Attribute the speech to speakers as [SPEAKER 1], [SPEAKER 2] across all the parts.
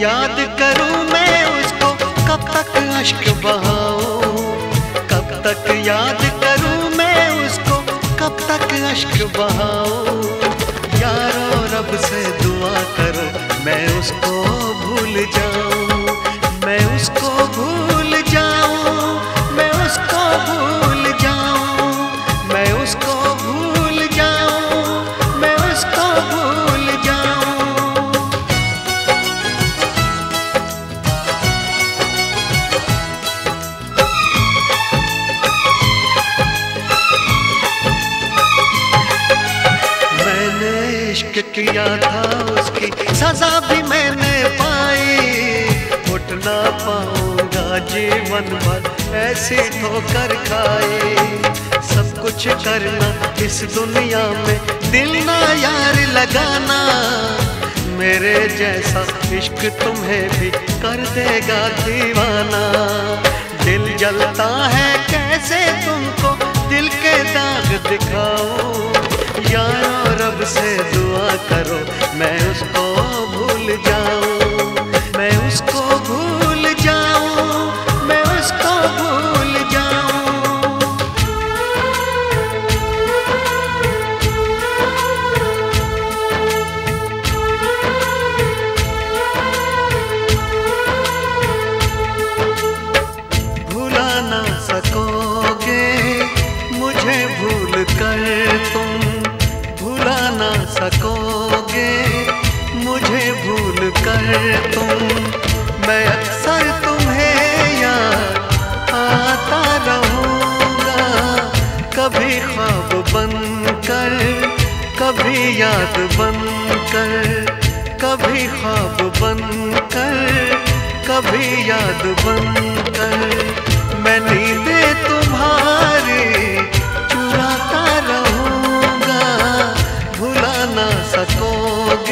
[SPEAKER 1] याद करूँ मैं उसको, कब तक अश्क बहाओ कब तक याद करूँ मैं उसको, कब तक अश्क बहाओ यारो रब से दुआ करो, मैं उसको इश्क किया था उसकी सजा भी मैंने पाई। उठ ना पाऊँगा जीवन भर ऐसे ठोकर खाई। सब कुछ करना इस दुनिया में दिल ना यार लगाना। मेरे जैसा इश्क तुम्हें भी कर देगा दीवाना। दिल जलता है कैसे तुमको दिल के दाग दिखाओ यारो रब से करो मैं उसको मैं अक्सर तुम्हें याद आता रहूँगा। कभी ख्वाब बन कर कभी याद बन कर कभी ख्वाब बन कर कभी याद बन कर मैं नींदे तुम्हारी चुराता रहूँगा भुला ना सकोगे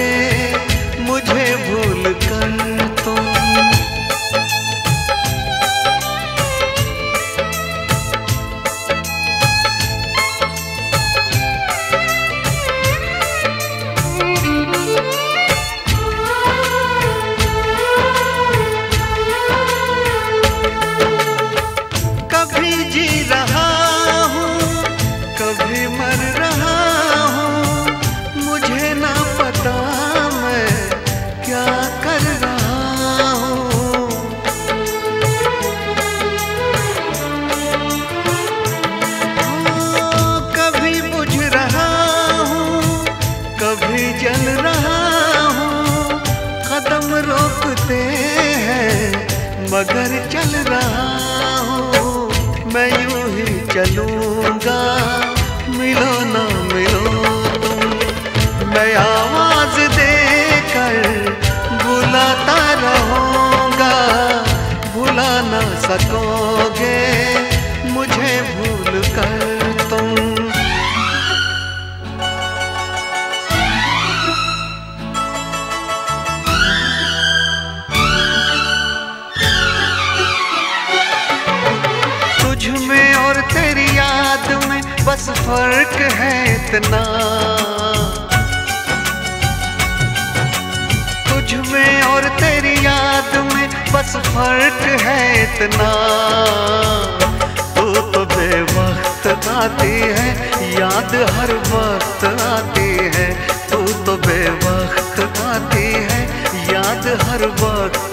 [SPEAKER 1] मगर चल रहा हूँ मैं यूँ ही चलूँगा। मिलो ना मिलो तुम मैं फ़र्क है इतना। तुझ में और तेरी याद में बस फ़र्क है इतना। तू तो बेवक्त आती है, याद हर वक्त आती है। तू तो बेवक्त आती है, याद हर वक्त